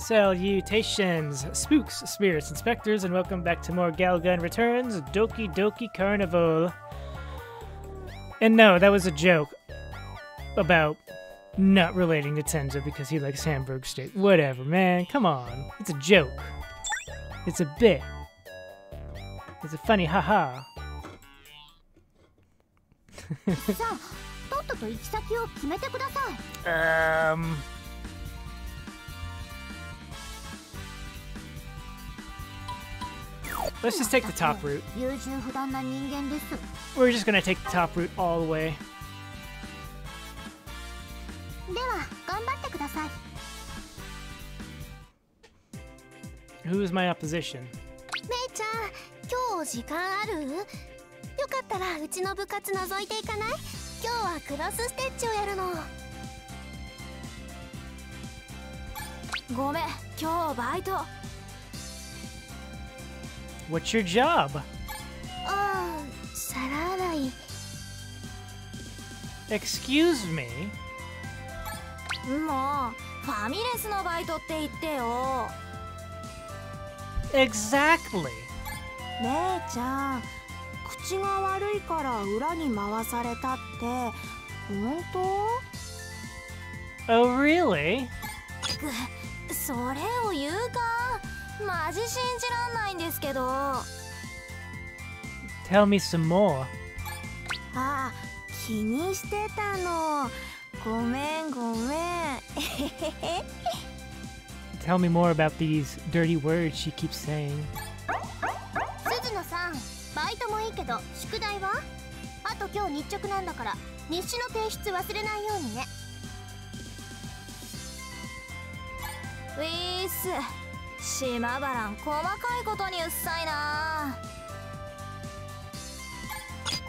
Salutations, spooks, spirits, inspectors, and welcome back to more Gal Gun Returns Doki Doki Carnival. And no, that was a joke about not relating to Tenzou because he likes Hamburg steak. Whatever, man, come on. It's a joke. It's a bit. It's a funny haha. um... Let's just take the top route. We're just gonna take the top route all the way. Who is my opposition? Mei-chan, What's your job? あ皿洗い Excuse me? もうファミレスのバイトって言ってよ Exactly. 姉ちゃん口が悪いから裏に回されたって本当 Oh, really? くそれを言うか マジ信じらんないんですけど。あ Tell me some more. あ気にしてたの。ごめんごめん。Tell me more about these dirty words she keeps saying. 鈴野さんバイトもいいけど宿題は？あと今日日直なんだから日誌の提出忘れないようにね。ウィース島原ん細かいことにうっさいな。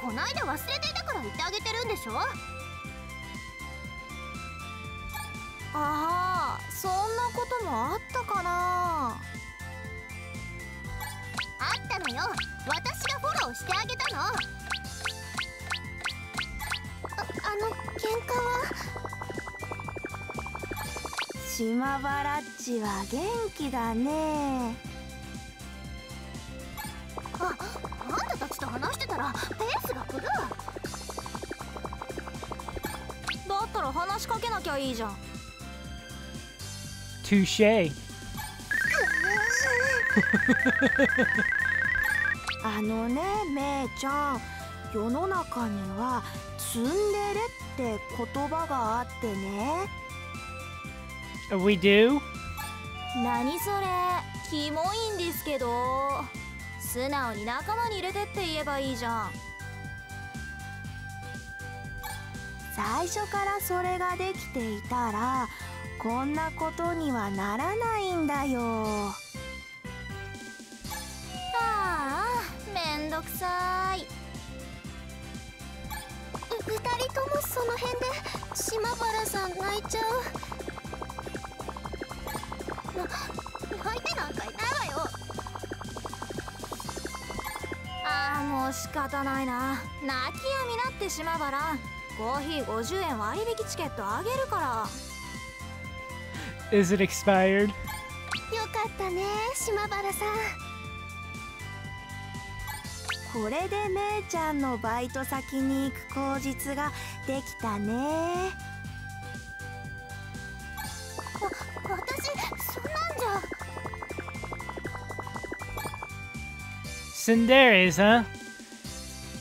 こないだ忘れていたから言ってあげてるんでしょ？あああそんなこともあったかな。ったのよ。私がフォローしてあげたの。ああの喧嘩は島原っちは元気だね。ああんたたちと話してたらペースが狂う。だったら話しかけなきゃいいじゃん. あのねめいちゃん。世の中にはツンデレって言葉があってね。Uh, We do? 何それ？キモいんですけど。素直に仲間に入れてって言えばいいじゃん。最初からそれができていたらこんなことにはならないんだよ。ああめんどくさい。う二人ともその辺で島原さん泣いちゃう仕方ないな。泣きやみなって島原コーヒー50円割引チケットあげるから。Is it expired? よかったね島原さん。これでめいちゃんのバイト先に行く口実ができたね。わ私そんなんじゃ。Cinderes, huh?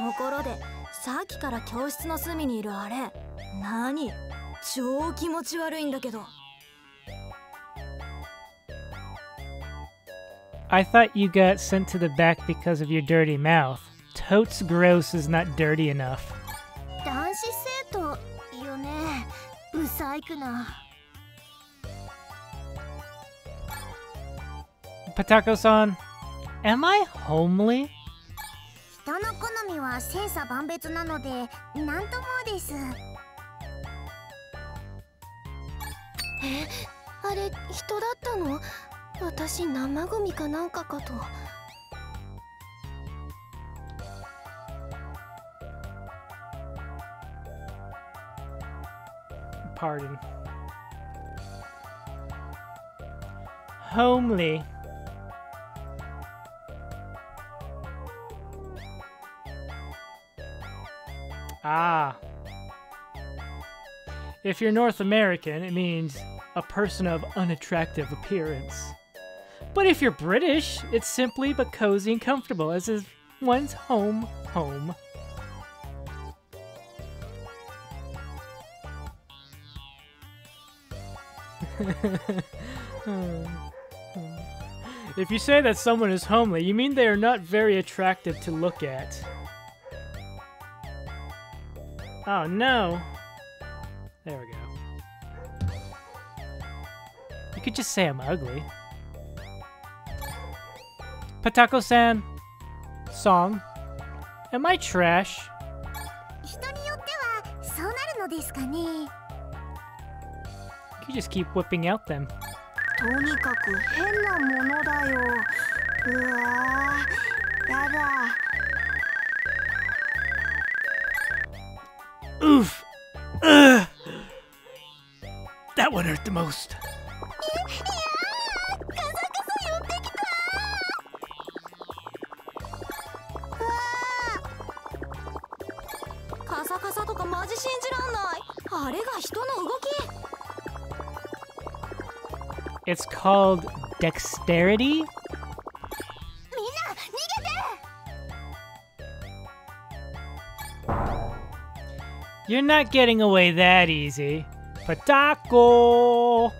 ところでさっきから教室の隅にいるあれ何超気持ち悪いんだけど I thought you got sent to the back because of your dirty mouth. Totes gross is not dirty enough. 男子生徒よねブサイクな Patako-san, am I homely? 人の好みは千差万別なのでなんともですえあれ人だったの？私生ゴミかなんかかと Pardon. Homely. Ah. If you're North American, it means a person of unattractive appearance. But if you're British, it's simply but cozy and comfortable, as is one's home home. if you say that someone is homely, you mean they are not very attractive to look at. Oh no. There we go. You could just say I'm ugly. Patako-san. Song. Am I trash? 人によってはそうなるのですかね You just keep whipping out them. とにかく変なものだようわーやだ Oof! Ugh! That one hurt the most. It's called dexterity You're not getting away that easy. Patako!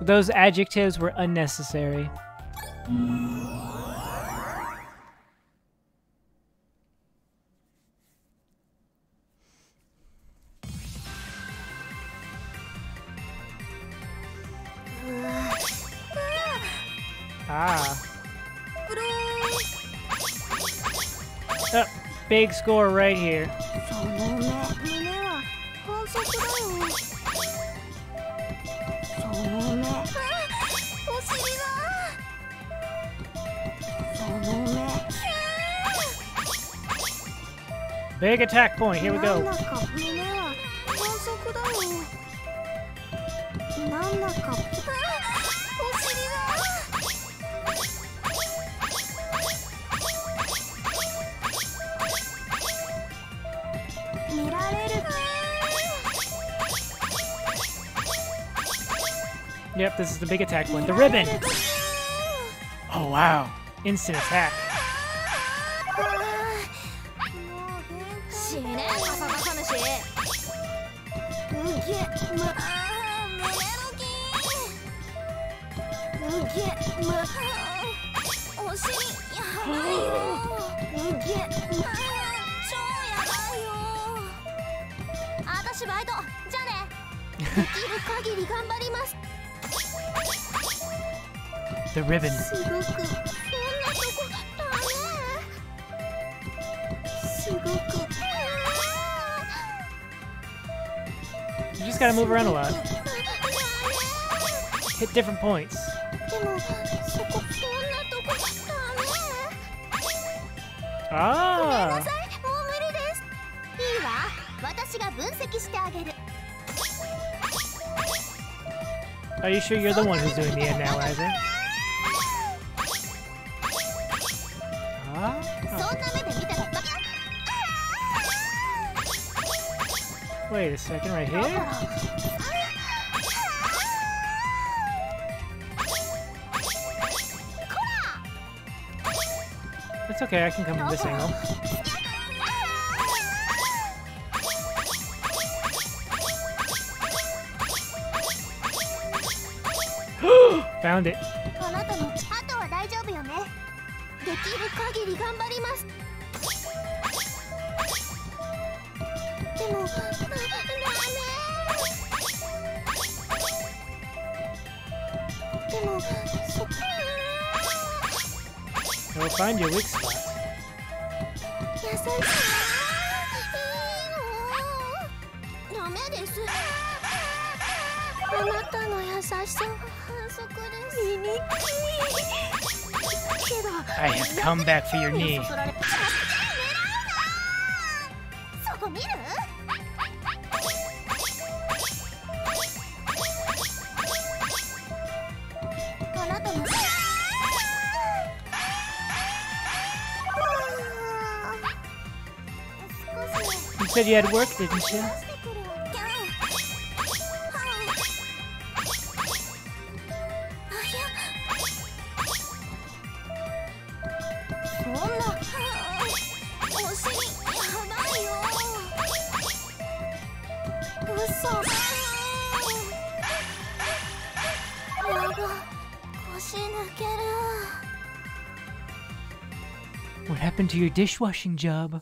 Those adjectives were unnecessary. big score right here. Big attack point, here we go. Yep, this is the big attack one. The ribbon. Oh, wow. Instant attack. the ribbon. You just gotta move around a lot. Hit different points. Ah! Are you sure you're the one who's doing the analyzing? Wait a second, right here? It's okay, I can come from this angle. Found it. We'll find your weak spot. I have come back for your knee. said you had work, didn't you? What happened to your dishwashing job?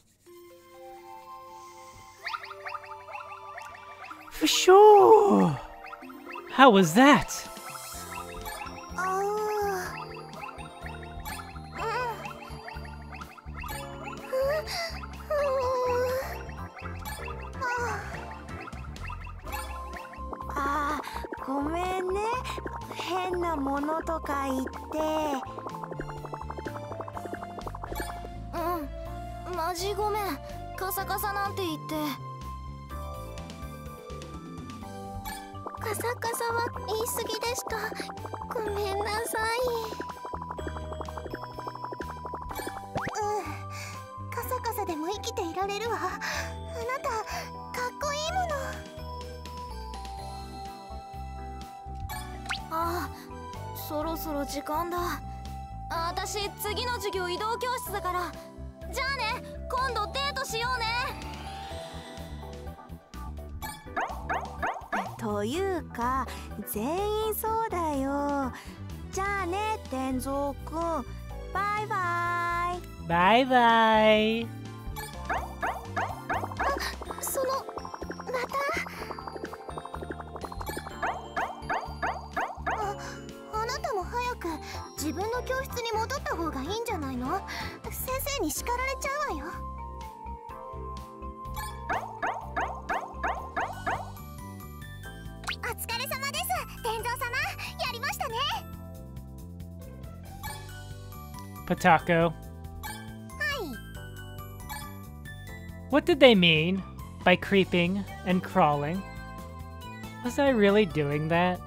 sure. How was that? Kaza kaza なんて言って。カサカサは言い過ぎでした。ごめんなさい。うん。カサカサでも生きていられるわ。あなたかっこいいもの。ああそろそろ時間だ。あ私次の授業移動教室だからというか全員そうだよ。じゃあね天蔵くん。バイバイ。Bye bye! そのまた？ああなたも早く自分の教室に戻った方がいいんじゃないの？先生に叱られちゃうわよ Patako. Hi. What did they mean by creeping and crawling? Was I really doing that?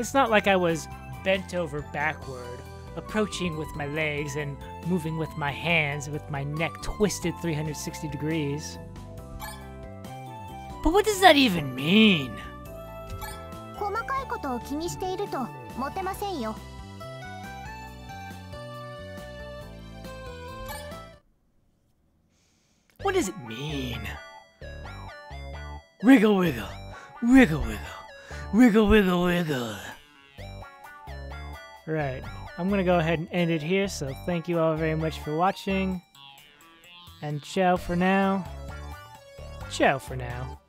It's not like I was bent over backward, approaching with my legs and moving with my hands with my neck twisted 360 degrees. But what does that even mean? 細かいことを気にしているとモテませんよ What does it mean? Wiggle wiggle, wiggle wiggle, wiggle wiggle wiggle. Right, I'm gonna go ahead and end it here, so thank you all very much for watching. And ciao for now. Ciao for now.